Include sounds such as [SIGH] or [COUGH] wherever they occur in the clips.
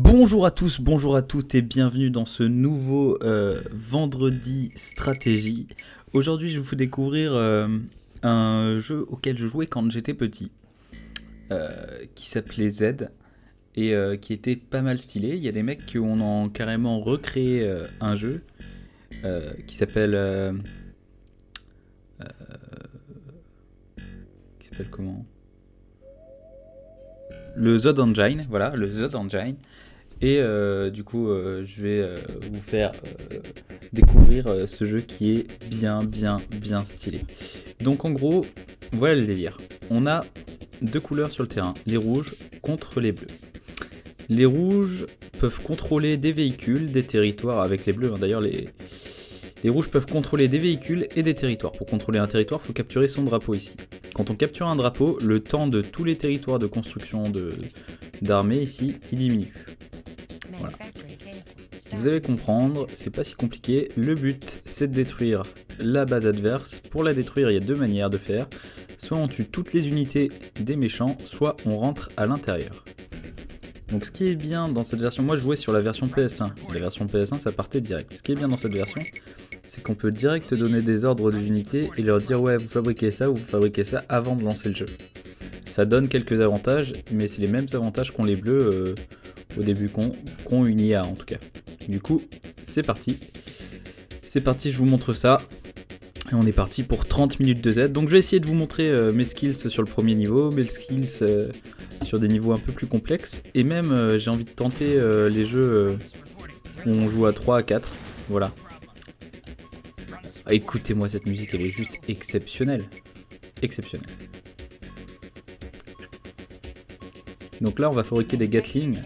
Bonjour à tous, bonjour à toutes et bienvenue dans ce nouveau euh, vendredi stratégie. Aujourd'hui, je vous fais découvrir euh, un jeu auquel je jouais quand j'étais petit, euh, qui s'appelait Z et qui était pas mal stylé. Il y a des mecs qui ont carrément recréé un jeu qui s'appelle qui s'appelle comment? Le Zod Engine, voilà, le Zod Engine. Et euh, du coup, euh, je vais euh, vous faire découvrir ce jeu qui est bien, bien, bien stylé. Donc en gros, voilà le délire. On a deux couleurs sur le terrain, les rouges contre les bleus. Les rouges peuvent contrôler des véhicules, des territoires avec les bleus. Hein. D'ailleurs, les, les rouges peuvent contrôler des véhicules et des territoires. Pour contrôler un territoire, il faut capturer son drapeau ici. Quand on capture un drapeau, le temps de tous les territoires de construction d'armée ici, il diminue. Vous allez comprendre, c'est pas si compliqué. Le but, c'est de détruire la base adverse. Pour la détruire, il y a deux manières de faire. Soit on tue toutes les unités des méchants, soit on rentre à l'intérieur. Donc ce qui est bien dans cette version, moi je jouais sur la version PS1. La version PS1, ça partait direct. Ce qui est bien dans cette version, c'est qu'on peut direct donner des ordres d'unités et leur dire ouais, vous fabriquez ça ou vous fabriquez ça avant de lancer le jeu. Ça donne quelques avantages, mais c'est les mêmes avantages qu'ont les bleus euh, au début, qu'ont une IA en tout cas. Du coup, c'est parti. C'est parti, je vous montre ça. Et on est parti pour 30 minutes de Z. Donc je vais essayer de vous montrer euh, mes skills sur le premier niveau, mes skills euh, sur des niveaux un peu plus complexes. Et même euh, j'ai envie de tenter les jeux où on joue à 3 à 4. Voilà. Ah, écoutez-moi cette musique, elle est juste exceptionnelle. Exceptionnelle. Donc là on va fabriquer des Gatling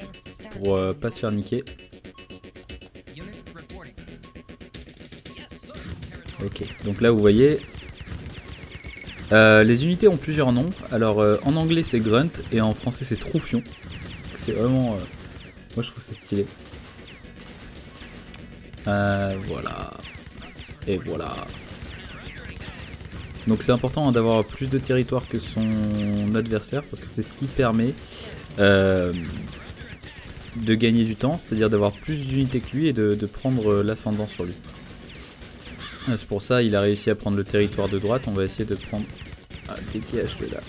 pour pas se faire niquer. Ok, donc là vous voyez, euh, les unités ont plusieurs noms. Alors euh, en anglais c'est Grunt et en français c'est Troufion. C'est vraiment... Euh, moi je trouve ça stylé. voilà. Et voilà. Donc c'est important hein, d'avoir plus de territoire que son adversaire parce que c'est ce qui permet de gagner du temps, c'est-à-dire d'avoir plus d'unités que lui et de prendre l'ascendant sur lui. C'est pour ça il a réussi à prendre le territoire de droite. On va essayer de prendre... Ah, dégage de là.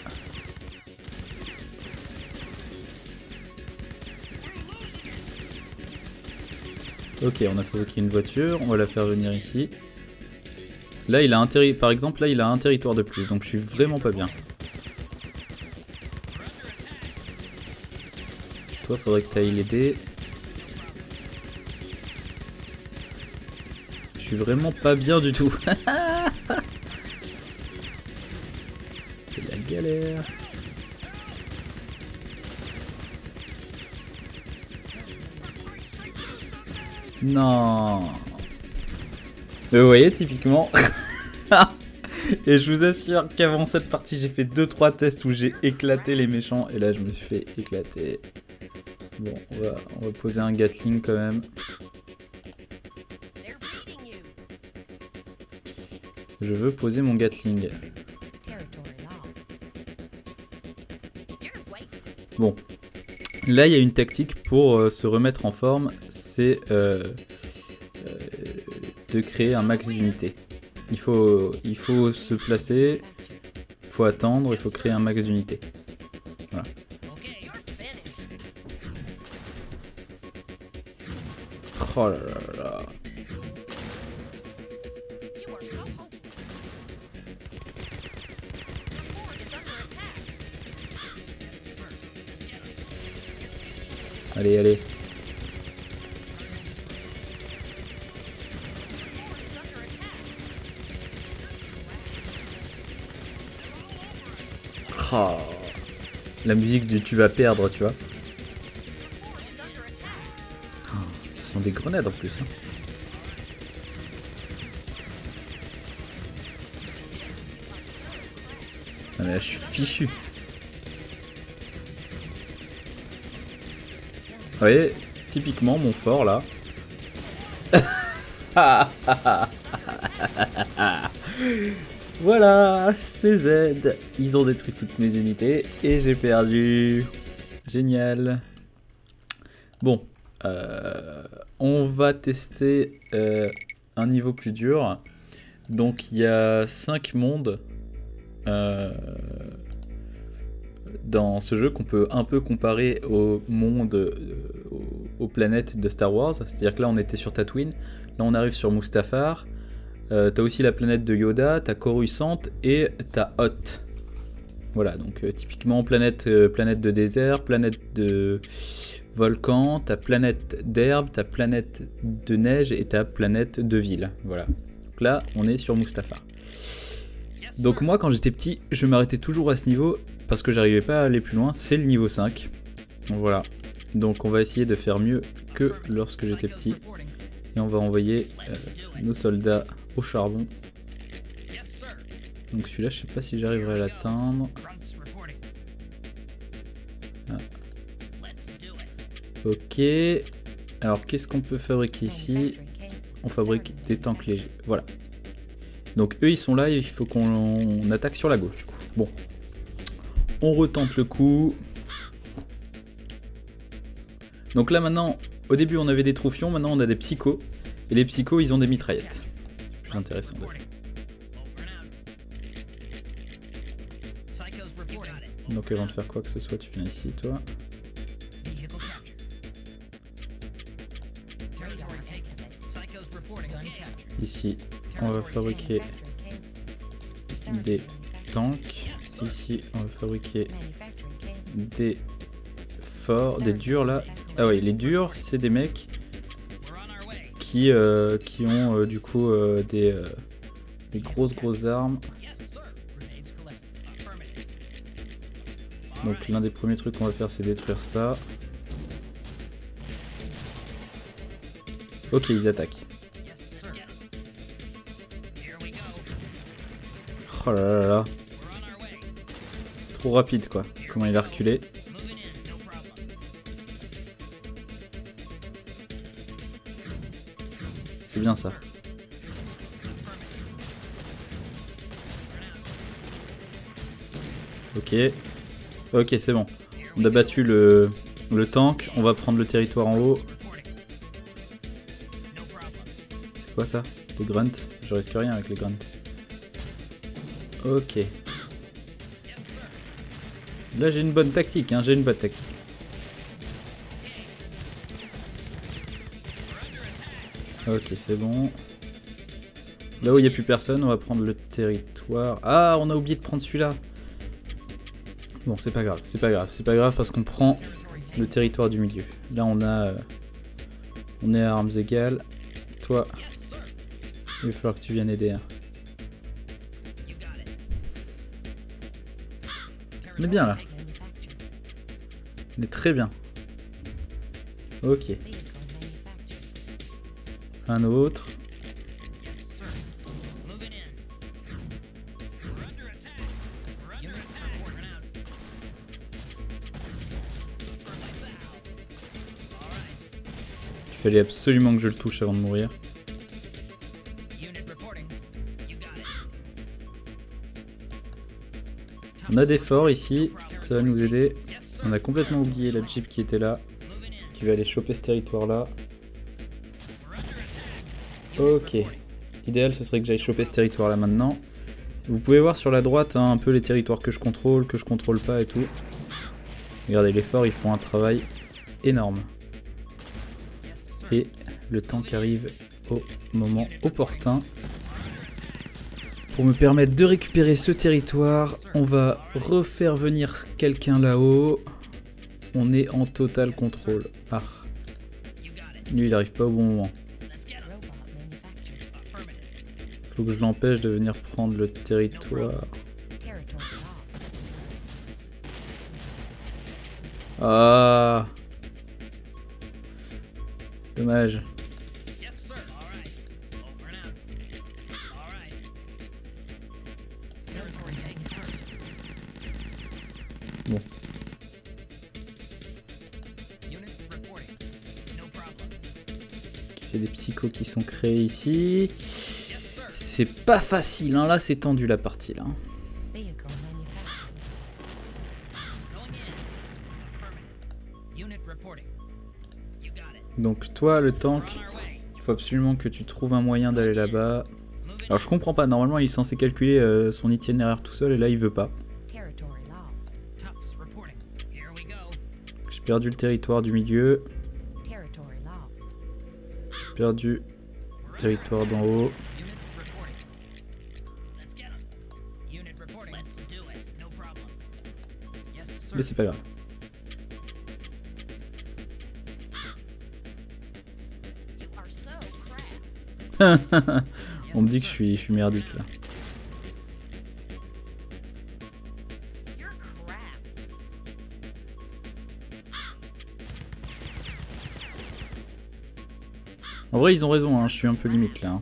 Ok, on a fabriqué une voiture. On va la faire venir ici. Là, il a un Par exemple, là, il a un territoire de plus. Donc, je suis vraiment pas bien. Toi, faudrait que tu ailles l'aider. vraiment pas bien du tout. [LAUGHS] C'est la galère. Non. Mais vous voyez, typiquement. [LAUGHS] et je vous assure qu'avant cette partie, j'ai fait 2-3 tests où j'ai éclaté les méchants. Et là, je me suis fait éclater. Bon, on va, poser un Gatling quand même. Je veux poser mon Gatling. Bon. Là, il y a une tactique pour euh, se remettre en forme, c'est euh, euh, de créer un max d'unités. Il faut, il faut se placer, il faut attendre, il faut créer un max d'unités. Oh là là là. Allez, allez. Oh. La musique du tu vas perdre, tu vois. Des grenades en plus. Hein. Ah, mais là, je suis fichu. Vous voyez, typiquement mon fort là. [LAUGHS] voilà, c'est Z. Ils ont détruit toutes mes unités et j'ai perdu. Génial. Bon, Euh, on va tester euh, un niveau plus dur. Donc il y a 5 mondes euh, dans ce jeu qu'on peut un peu comparer au monde, aux, planètes de Star Wars. C'est-à-dire que là on était sur Tatooine, là on arrive sur Mustafar. t'as aussi la planète de Yoda, t'as Coruscant et t'as Hoth. Voilà, donc typiquement planète, planète de désert, planète de volcan, ta planète d'herbe, ta planète de neige et ta planète de ville. Voilà. Donc là, on est sur Mustapha. Donc moi, quand j'étais petit, je m'arrêtais toujours à ce niveau parce que j'arrivais pas à aller plus loin. C'est le niveau 5. Donc voilà. Donc on va essayer de faire mieux que lorsque j'étais petit. Et on va envoyer euh, nos soldats au charbon. Donc celui-là, je sais pas si j'arriverai à l'atteindre. Ok. Alors, qu'est-ce qu'on peut fabriquer ici? On fabrique des tanks légers. Voilà. Donc, eux, ils sont là. Il faut qu'on attaque sur la gauche. Bon. On retente le coup. Donc là, maintenant, au début, on avait des troufions. Maintenant, on a des psychos. Et les psychos, ils ont des mitraillettes. Plus intéressant. Donc avant de faire quoi que ce soit, tu viens ici, toi. Ici, on va fabriquer des tanks. Ici, on va fabriquer des forts, des durs là. Ah oui, les durs, c'est des mecs qui, euh, qui ont euh, du coup euh, des, des grosses grosses armes. Donc l'un des premiers trucs qu'on va faire c'est détruire ça. Ok, ils attaquent. Oh là là là. Trop rapide quoi. Comment il a reculé. C'est bien ça. Ok. Ok, c'est bon. On a battu le, le tank. On va prendre le territoire en haut. Quoi ça Des grunts Je risque rien avec les grunts. Ok. Là j'ai une bonne tactique, hein, j'ai une bonne tactique. Ok, c'est bon. Là où il n'y a plus personne, on va prendre le territoire. Ah, on a oublié de prendre celui-là. Bon, c'est pas grave, c'est pas grave, c'est pas grave parce qu'on prend le territoire du milieu. Là, on a... Euh, on est à armes égales. Toi, il va falloir que tu viennes aider. Hein. On est bien là. On est très bien. Ok. Un autre. Il fallait absolument que je le touche avant de mourir. On a des forts ici, ça va nous aider. On a complètement oublié la Jeep qui était là, qui va aller choper ce territoire là. Ok. Idéal ce serait que j'aille choper ce territoire là maintenant. Vous pouvez voir sur la droite hein, un peu les territoires que je contrôle, que je contrôle pas et tout. Regardez les forts ils font un travail énorme. Et le tank arrive au moment opportun. Pour me permettre de récupérer ce territoire, on va refaire venir quelqu'un là-haut. On est en total contrôle. Ah. Lui, il arrive pas au bon moment. Faut que je l'empêche de venir prendre le territoire. Ah. Dommage. C'est des psychos qui sont créés ici. C'est pas facile, hein. là c'est tendu la partie là. Donc toi, le tank, il faut absolument que tu trouves un moyen d'aller là-bas. Alors je comprends pas, normalement il est censé calculer euh, son itinéraire tout seul et là il veut pas. J'ai perdu le territoire du milieu. Perdu territoire d'en haut. Mais c'est pas grave. [LAUGHS] On me dit que je suis, je suis merdique là. Vrai, ils ont raison, hein, je suis un peu limite là. Hein.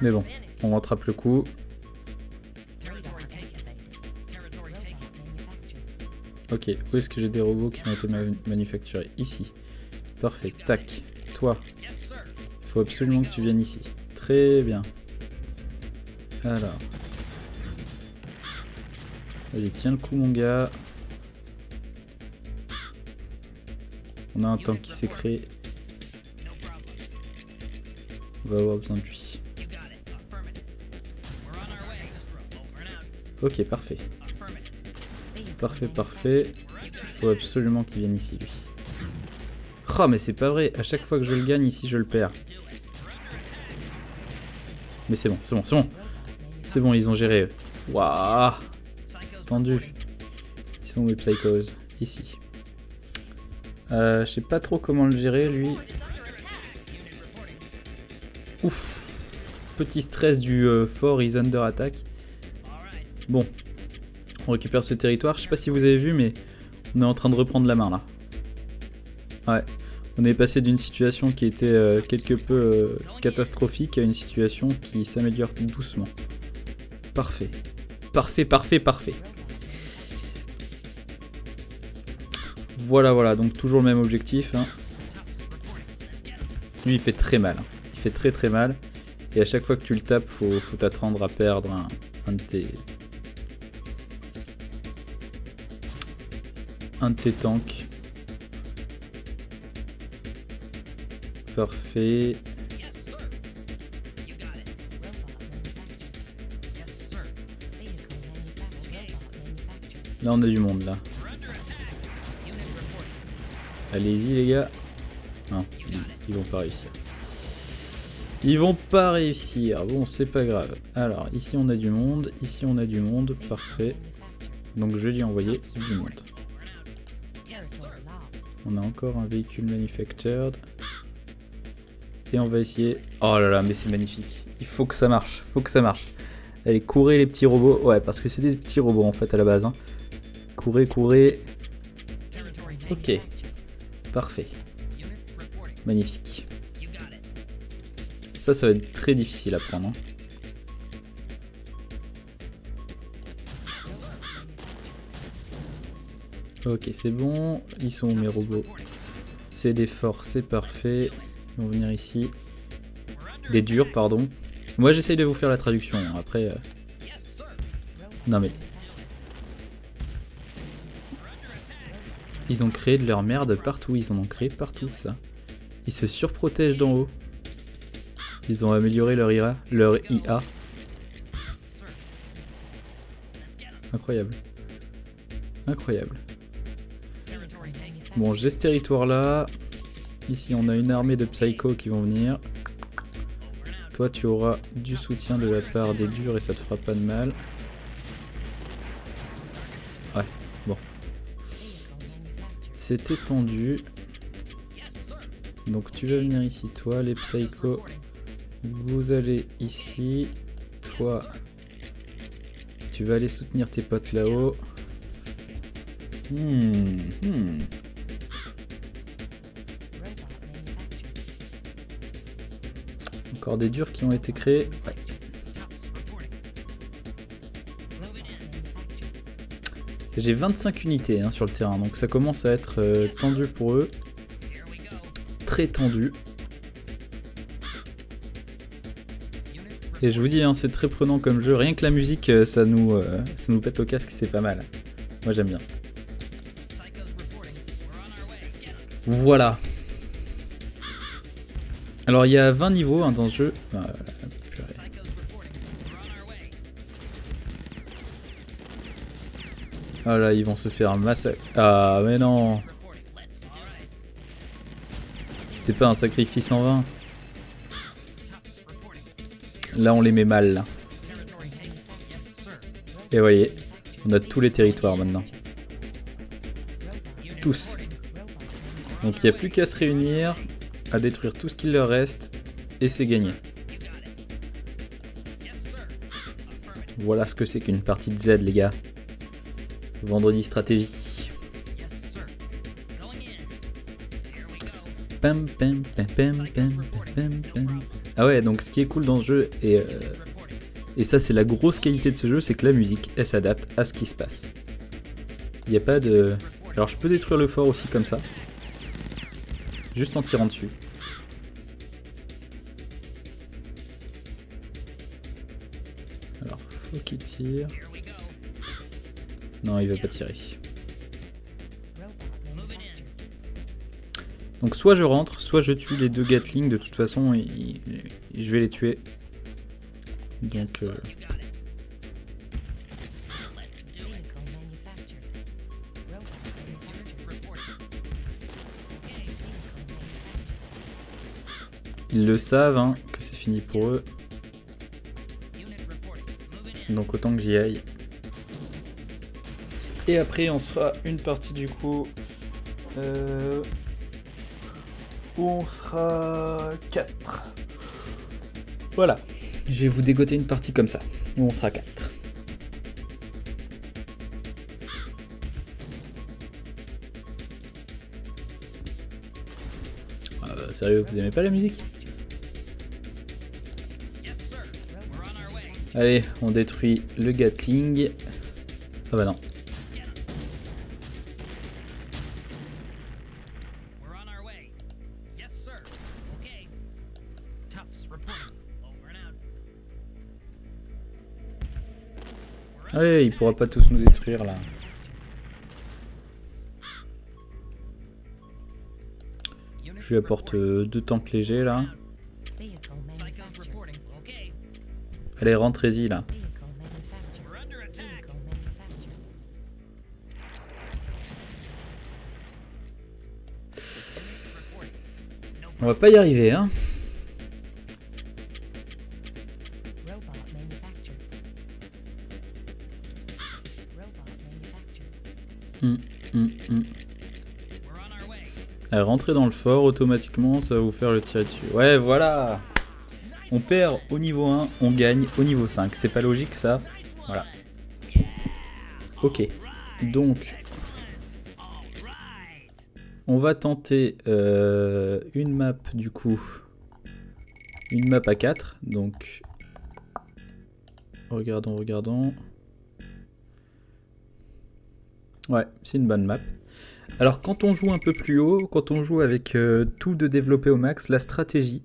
Mais bon, on rattrape le coup. Ok, où est-ce que j'ai des robots qui ont été manufacturés? Ici. Parfait, tac. Toi, il faut absolument que tu viennes ici. Très bien. Alors. Vas-y, tiens le coup mon gars. On a un tank qui s'est créé. On va avoir besoin de lui. Ok, parfait. Parfait, parfait. Il faut absolument qu'il vienne ici, lui. Oh, mais c'est pas vrai. À chaque fois que je le gagne ici, je le perds. Mais c'est bon, c'est bon, c'est bon. C'est bon, ils ont géré. Waouh C'est tendu. Ils sont mes psychos? Ici. Euh, je sais pas trop comment le gérer, lui. Ouf. Petit stress du euh, fort is under attack. Bon, on récupère ce territoire. Je sais pas si vous avez vu, mais on est en train de reprendre la main là. Ouais. On est passé d'une situation qui était euh, quelque peu euh, catastrophique à une situation qui s'améliore doucement. Parfait. Parfait, parfait, parfait. Voilà, voilà, donc toujours le même objectif. Hein. Lui, il fait très mal. Hein. Il fait très très mal. Et à chaque fois que tu le tapes, faut, faut t'attendre à perdre un de tes, un de tes tanks. Parfait. Là on a du monde là. Allez-y les gars. Non, ils, vont pas réussir. Ils vont pas réussir. Bon, c'est pas grave. Alors, ici on a du monde. Ici on a du monde. Parfait. Donc je vais lui envoyer du monde. On a encore un véhicule manufactured. Et on va essayer... Oh là là, mais c'est magnifique. Il faut que ça marche, faut que ça marche. Allez, courez les petits robots. Ouais, parce que c'est des petits robots en fait à la base. Hein. Courez, courez. Ok. Parfait. Magnifique. Ça, ça va être très difficile à prendre. Hein. Ok, c'est bon. Ils sont où mes robots? C'est des forts, c'est parfait. Ils vont venir ici. Des durs, pardon. Moi, j'essaye de vous faire la traduction. Après... Euh, non mais... Ils ont créé de leur merde partout. Ils en ont créé partout, ça. Ils se surprotègent d'en haut. Ils ont amélioré leur IA. Leur IA. Incroyable. Incroyable. Bon, j'ai ce territoire là. Ici, on a une armée de psychos qui vont venir. Toi, tu auras du soutien de la part des durs et ça te fera pas de mal. C'est étendu. Donc tu vas venir ici, toi, les psychos. Vous allez ici. Toi, tu vas aller soutenir tes potes là-haut. Hmm, hmm. Encore des durs qui ont été créés. J'ai 25 unités hein, sur le terrain, donc ça commence à être euh, tendu pour eux. Très tendu. Et je vous dis, hein, c'est très prenant comme jeu. Rien que la musique, euh, ça nous, euh, ça nous pète au casque, c'est pas mal. Moi j'aime bien. Voilà. Alors il y a 20 niveaux hein, dans ce jeu. Ah là, ils vont se faire un massacre. Ah mais non C'était pas un sacrifice en vain. Là on les met mal là. Et voyez, on a tous les territoires maintenant. Tous. Donc il n'y a plus qu'à se réunir, à détruire tout ce qu'il leur reste, et c'est gagné. Voilà ce que c'est qu'une partie de Z les gars. Vendredi stratégie. Ah ouais, donc ce qui est cool dans ce jeu, et, euh, et ça c'est la grosse qualité de ce jeu, c'est que la musique, elle s'adapte à ce qui se passe. Il n'y a pas de... Alors je peux détruire le fort aussi comme ça. Juste en tirant dessus. Alors, faut qu'il tire. Non, il va pas tirer. Donc soit je rentre, soit je tue les deux Gatling. De toute façon, je vais les tuer. Donc... euh, Ils le savent, hein, que c'est fini pour eux. Donc autant que j'y aille. Et après, on se fera une partie du coup. euh, où on sera 4. Voilà. Je vais vous dégoter une partie comme ça. Où on sera 4. Ah bah, sérieux, vous aimez pas la musique? Allez, on détruit le Gatling. Ah bah non. Allez, il pourra pas tous nous détruire là. Je lui apporte euh, deux tanks légers là. Allez, rentrez-y là. On va pas y arriver, hein. Allez, rentrez dans le fort automatiquement, ça va vous faire le tirer dessus. Ouais, voilà On perd au niveau 1, on gagne au niveau 5. C'est pas logique ça Voilà. Ok. Donc, on va tenter euh, une map du coup. Une map à 4. Donc, regardons, regardons. Ouais, c'est une bonne map. Alors quand on joue un peu plus haut, quand on joue avec euh, tout de développé au max, la stratégie,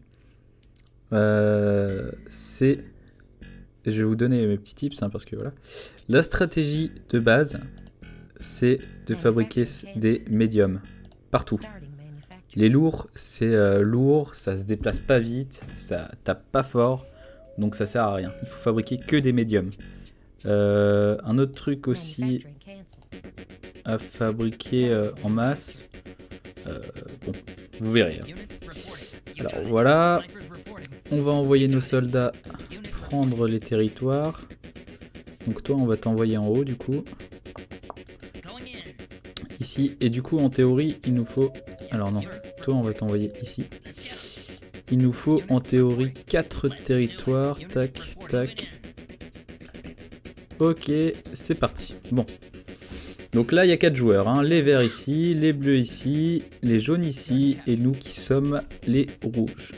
euh, c'est... Je vais vous donner mes petits tips hein, parce que voilà. La stratégie de base, c'est de fabriquer des médiums partout. Les lourds, c'est euh, lourd, ça se déplace pas vite, ça tape pas fort, donc ça sert à rien. Il faut fabriquer que des médiums. Un autre truc aussi fabriquer euh, en masse. Euh, bon, vous verrez. hein. Alors voilà, on va envoyer nos soldats prendre les territoires. Donc toi, on va t'envoyer en haut du coup, ici. Et du coup, en théorie, il nous faut... Alors non, toi, on va t'envoyer ici. Il nous faut en théorie 4 territoires. Tac, tac. Ok, c'est parti. Bon. Donc là, il y a 4 joueurs. hein. Les verts ici, les bleus ici, les jaunes ici, et nous qui sommes les rouges.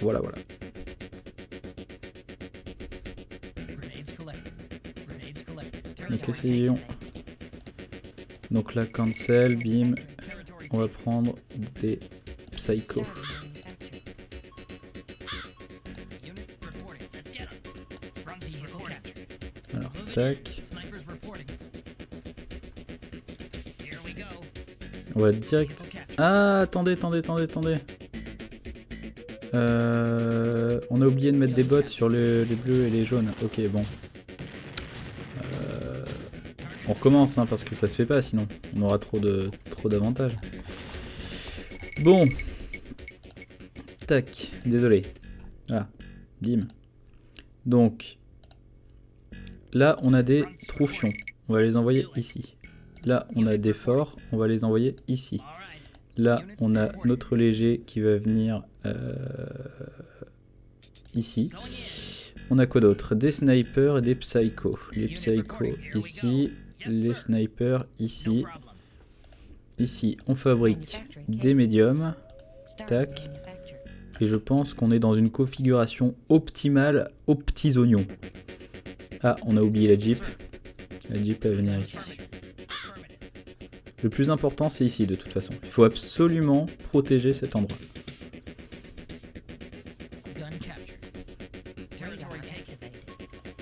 Voilà, voilà. Donc essayons. Donc là, cancel, bim. On va prendre des psychos. 'em. tac. On va direct. Ah, attendez, attendez, attendez, attendez. Euh, on a oublié de mettre des bottes sur le- les bleus et les jaunes. Ok, bon. Euh, on recommence, hein, parce que ça se fait pas sinon. On aura trop de trop d'avantages. Bon. Tac, désolé. Voilà, bim. Donc, là, on a des troufions. On va les envoyer ici. Là, on a des forts. On va les envoyer ici. Là, on a notre léger qui va venir euh, ici. On a quoi d'autre? Des snipers et des psychos. Les psychos ici, les snipers ici. Ici, on fabrique des médiums. Tac. Et je pense qu'on est dans une configuration optimale aux petits oignons. Ah, on a oublié la Jeep. La Jeep va venir ici. Le plus important, c'est ici de toute façon. Il faut absolument protéger cet endroit.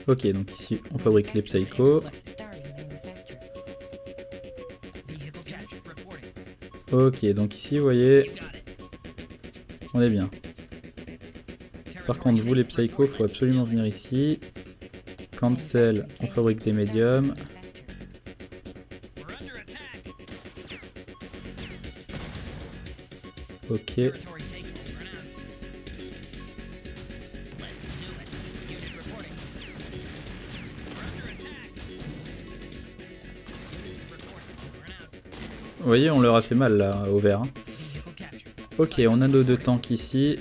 Ok, donc ici, on fabrique les. Reporting. Ok, donc ici, vous voyez, on est bien. Par contre, vous les taken. psychos, faut absolument venir ici. Cancel, on fabrique des médiums. Now. vous voyez, on leur a fait mal là, au vert. hein. Ok, on a nos deux tanks ici.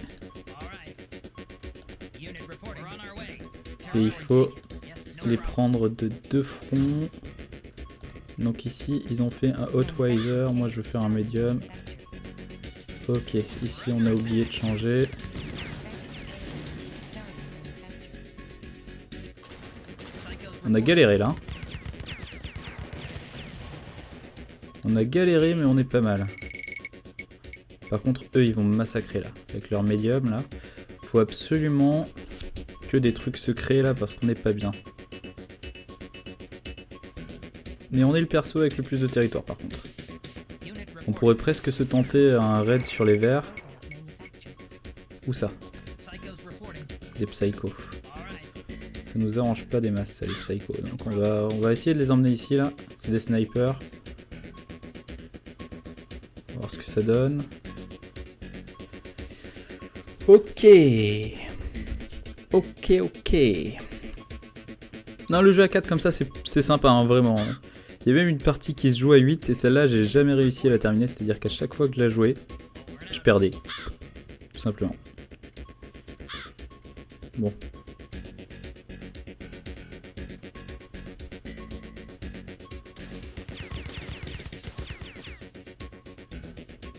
Et il faut les prendre de deux fronts. Donc ici, ils ont fait un Hotweiser. Moi, je veux faire un médium. Ok, ici, on a oublié de changer. On a galéré là. On a galéré, mais on est pas mal. Par contre, eux, ils vont me massacrer là. Avec leur médium là. Faut absolument que des trucs secrets là parce qu'on n'est pas bien. Mais on est le perso avec le plus de territoire par contre. On pourrait presque se tenter un raid sur les verts. Où ça. Des psychos. Ça nous arrange pas des masses ça les psychos. Donc on va, on va essayer de les emmener ici là. C'est des snipers. On va voir ce que ça donne. Ok. Ok, ok. Non, le jeu à 4 comme ça, c'est c'est sympa, hein, vraiment. Il y a même une partie qui se joue à 8 et celle-là, j'ai jamais réussi à la terminer. C'est-à-dire qu'à chaque fois que je la jouais, je perdais. Tout simplement. Bon.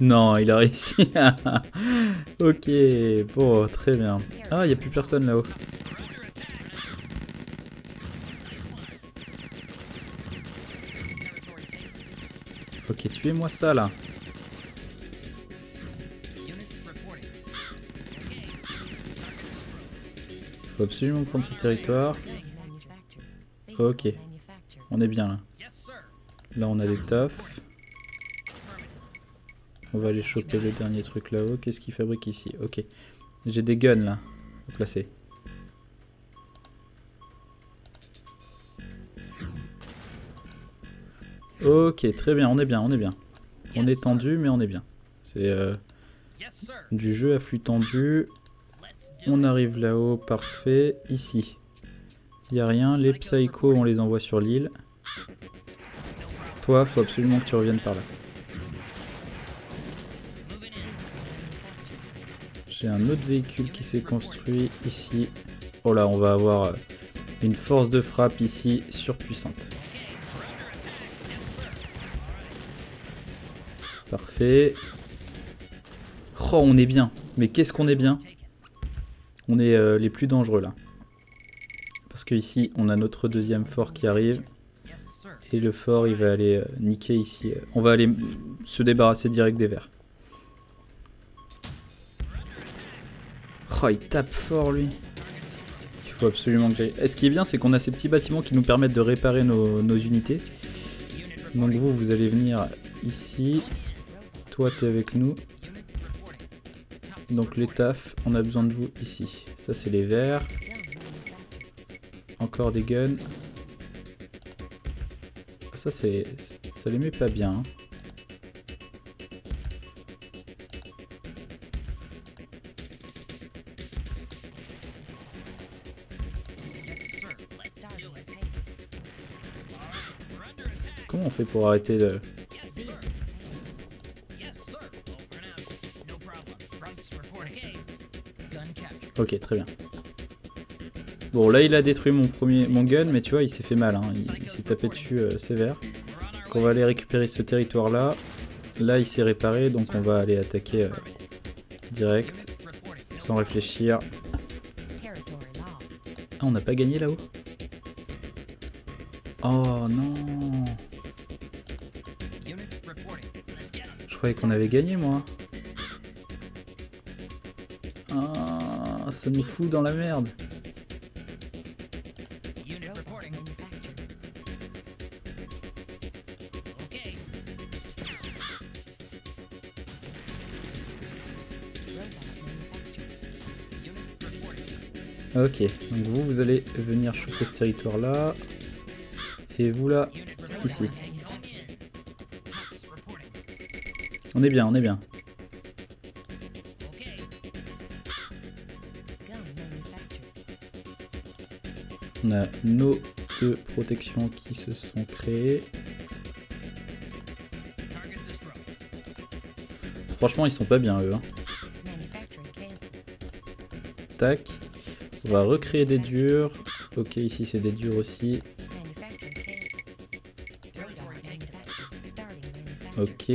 Non, il a réussi. [LAUGHS] ok, bon, très bien. Ah, il n'y a plus personne là-haut. Ok, tuez-moi ça là. Faut absolument prendre ce territoire. Ok, on est bien là. Là, on a des. Affirmative. On va aller choper le dernier truc là-haut. Qu'est-ce qu'il fabrique ici? Ok. J'ai des guns là. À placer. Ok, très bien, on est bien, on est bien. On est tendu, mais on est bien. C'est euh, du jeu à flux tendu. On arrive là-haut, parfait. Ici, il y a rien. Les psychos, on les envoie sur l'île. Toi, faut absolument que tu reviennes par là. J'ai un autre véhicule qui s'est construit ici. Oh là, on va avoir une force de frappe ici surpuissante. Parfait. Oh, on est bien. Mais qu'est-ce qu'on est bien. On est euh, les plus dangereux là. Parce que ici, on a notre deuxième fort qui arrive. Et le fort, il va aller euh, niquer ici. On va aller se débarrasser direct des verts. Oh, il tape fort lui. Il faut absolument que j'aille. Et ce qui est bien, c'est qu'on a ces petits bâtiments qui nous permettent de réparer nos, unités. Unit Donc vous, vous allez venir ici. Toi, t'es avec nous. Donc les tafs, on a besoin de vous ici. Ça, c'est les verts. Encore des guns. Ça, c'est... Ça les met pas bien. hein. Comment on fait pour arrêter le... Ok, très bien. Bon, là, il a détruit mon premier mon gun, mais tu vois, il s'est fait mal. hein. Il, s'est tapé dessus euh, sévère. Donc on va aller récupérer ce territoire-là. Là, il s'est réparé, donc on va aller attaquer euh, direct, sans réfléchir. Ah, on n'a pas gagné là-haut? Oh non. Je croyais qu'on avait gagné, moi. Ça nous fout dans la merde. Ok, donc vous, vous allez venir choper ce territoire-là. Et vous là, ici. On est bien, on est bien. On a nos deux protections qui se sont créées. Franchement, ils sont pas bien, eux. hein. Tac. On va recréer des durs. Ok, ici c'est des durs aussi. Ok.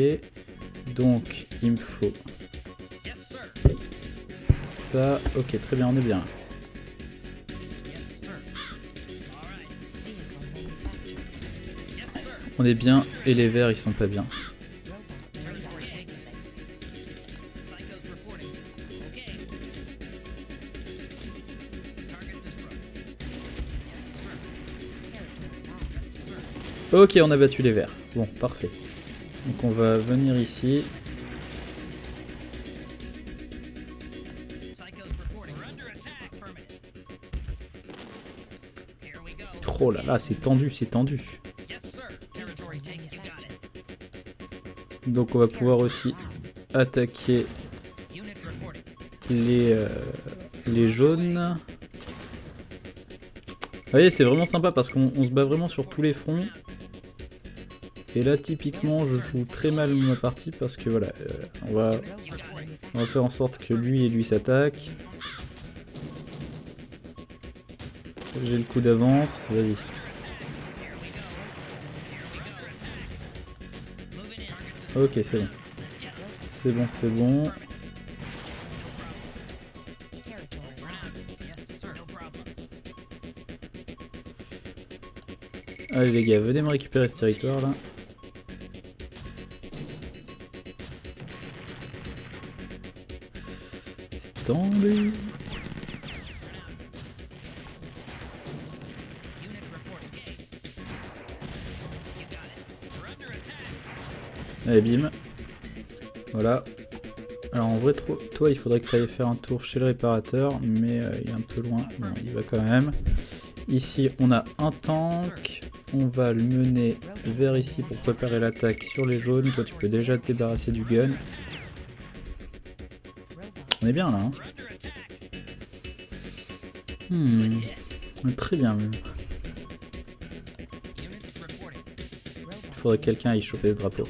Donc, il me faut ça. Ok, très bien, on est bien. On est bien. Et les verts, ils sont pas bien. Ok, on a battu les verts. Bon, parfait. Donc on va venir ici. Oh là là, c'est tendu, c'est tendu. Donc on va pouvoir aussi attaquer les, euh, les jaunes. Vous voyez, c'est vraiment sympa parce qu'on on se bat vraiment sur tous les fronts. Et là, typiquement, je joue très mal ma partie parce que voilà, euh, on, va, on va faire en sorte que lui et lui s'attaquent. J'ai le coup d'avance, vas-y. Ok, c'est bon. C'est bon, c'est bon. Allez les gars, venez me récupérer ce territoire là. Allez, bim. Voilà. Alors en vrai, toi, il faudrait que tu ailles faire un tour chez le réparateur, mais euh, il est un peu loin. Bon, il va quand même. Ici, on a un tank. On va le mener vers ici pour préparer l'attaque sur les jaunes. Toi, tu peux déjà te débarrasser du gun. On est bien là. Hein. Hmm. Très bien. Il faudrait que quelqu'un aille choper ce drapeau.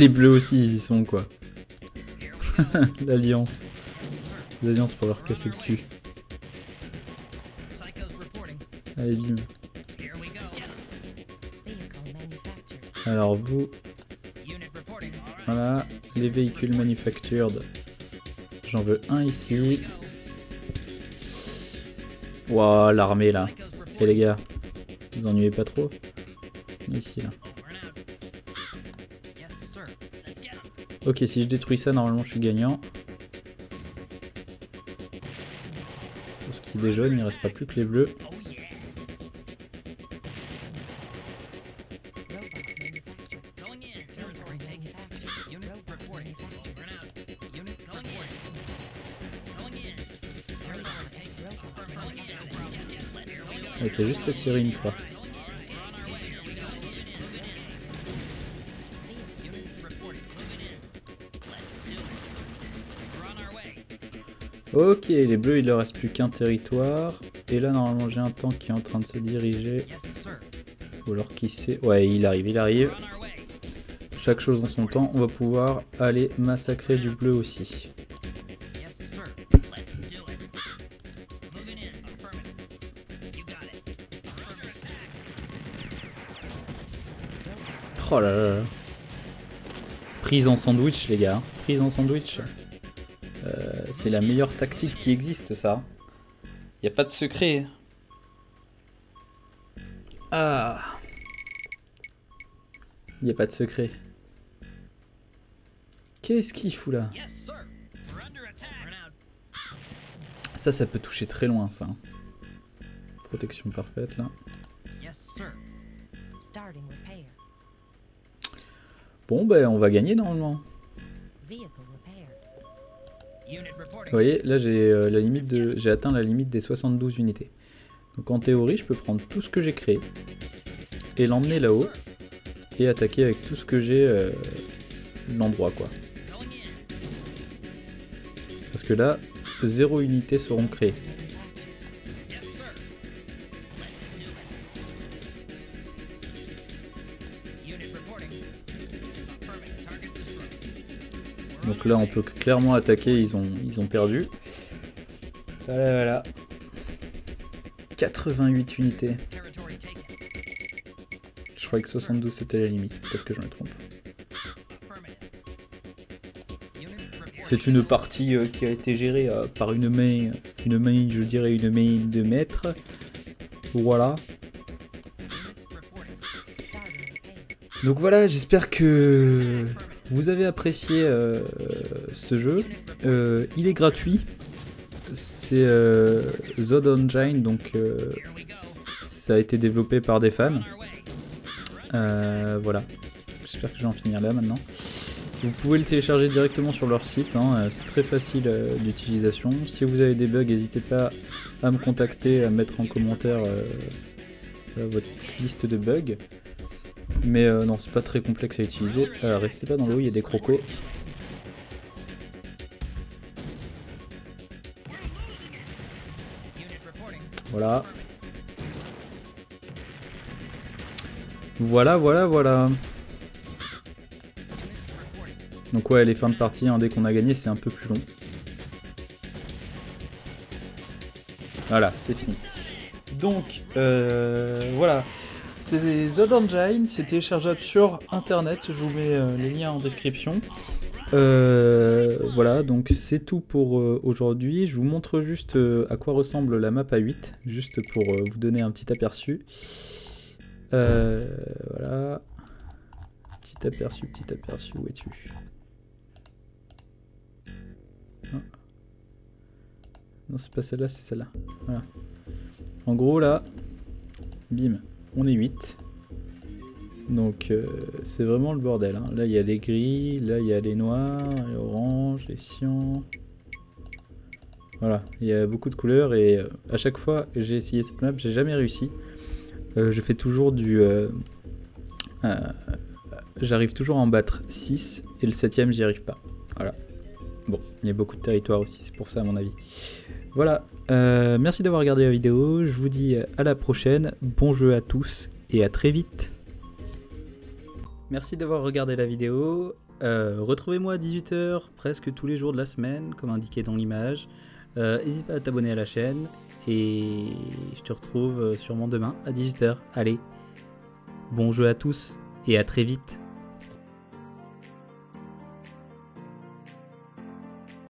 Les bleus aussi, ils y sont quoi. [LAUGHS] L'alliance. L'alliance pour leur casser le cul. Allez, bim. Alors vous, voilà, les véhicules manufactured. J'en veux un ici. Waouh, l'armée là. Et les gars, vous ennuyez pas trop? Ici là. Ok, si je détruis ça, normalement je suis gagnant. Pour ce qui est des jaunes, il restera plus que les bleus. Ok, juste tirer une fois. Ok, les bleus, il leur reste plus qu'un territoire. Et là, normalement, j'ai un tank qui est en train de se diriger. Ou alors qui sait. Ouais, il arrive, il arrive. Chaque chose en son temps. On va pouvoir aller massacrer du bleu aussi. Oh là là. Prise en sandwich, les gars. Prise en sandwich. C'est la meilleure tactique qui existe, ça. Y a pas de secret. Ah. Y a pas de secret. Qu'est-ce qu'il fout là? Ça, ça peut toucher très loin, ça. Protection parfaite, là. Bon, ben, on va gagner, normalement. Vous voyez, là j'ai euh, la limite de, j'ai atteint la limite des 72 unités. Donc en théorie, je peux prendre tout ce que j'ai créé et l'emmener là-haut et attaquer avec tout ce que j'ai euh, l'endroit quoi. Parce que là, zéro unité seront créées. Donc on là, on peut clairement attaquer. Ils ont, ils ont perdu. Voilà, voilà. 88 unités. Je croyais que 72 c'était la limite. Peut-être que je me trompe. C'est une partie euh, qui a été gérée euh, par une main, une main, je dirais une main de maître. Voilà. Donc voilà, j'espère que vous avez apprécié euh, ce jeu. Euh, il est gratuit. C'est euh, Zod Engine, donc euh, ça a été développé par des fans. Voilà. J'espère que je vais en finir là maintenant. Vous pouvez le télécharger directement sur leur site, hein, c'est très facile d'utilisation. Si vous avez des bugs, n'hésitez pas à me contacter, à mettre en commentaire votre liste de bugs. Mais euh, non, c'est pas très complexe à utiliser. Euh, restez pas dans l'eau, il y a des crocos. Voilà. Voilà, voilà, voilà. Donc ouais, les fins de partie, hein, dès qu'on a gagné, c'est un peu plus long. Voilà, c'est fini. Donc, euh, voilà. C'est Zod Engine, c'est téléchargeable sur internet, je vous mets euh, les liens en description. Euh, voilà, donc c'est tout pour euh, aujourd'hui. Je vous montre juste à quoi ressemble la map à 8, juste pour vous donner un petit aperçu. Voilà. Petit aperçu, petit aperçu, où es-tu? Non, Non, c'est pas celle-là, c'est celle-là. Voilà. En gros, là, bim, on est 8. Donc, euh, c'est vraiment le bordel. hein. Là, il y a les gris, là, il y a les noirs, les oranges, les cyan. Voilà, il y a beaucoup de couleurs et euh, à chaque fois j'ai essayé cette map, j'ai jamais réussi. Euh, je fais toujours du. J'arrive toujours à en battre 6 et le 7ème, j'y arrive pas. Voilà. Bon, il y a beaucoup de territoire aussi, c'est pour ça à mon avis. Voilà, euh, merci d'avoir regardé la vidéo, je vous dis à la prochaine, bon jeu à tous et à très vite. Merci d'avoir regardé la vidéo. Euh, Retrouvez-moi à 18h presque tous les jours de la semaine, comme indiqué dans l'image. Euh, N'hésite pas à t'abonner à la chaîne et je te retrouve sûrement demain à 18h. Allez, bon jeu à tous et à très vite.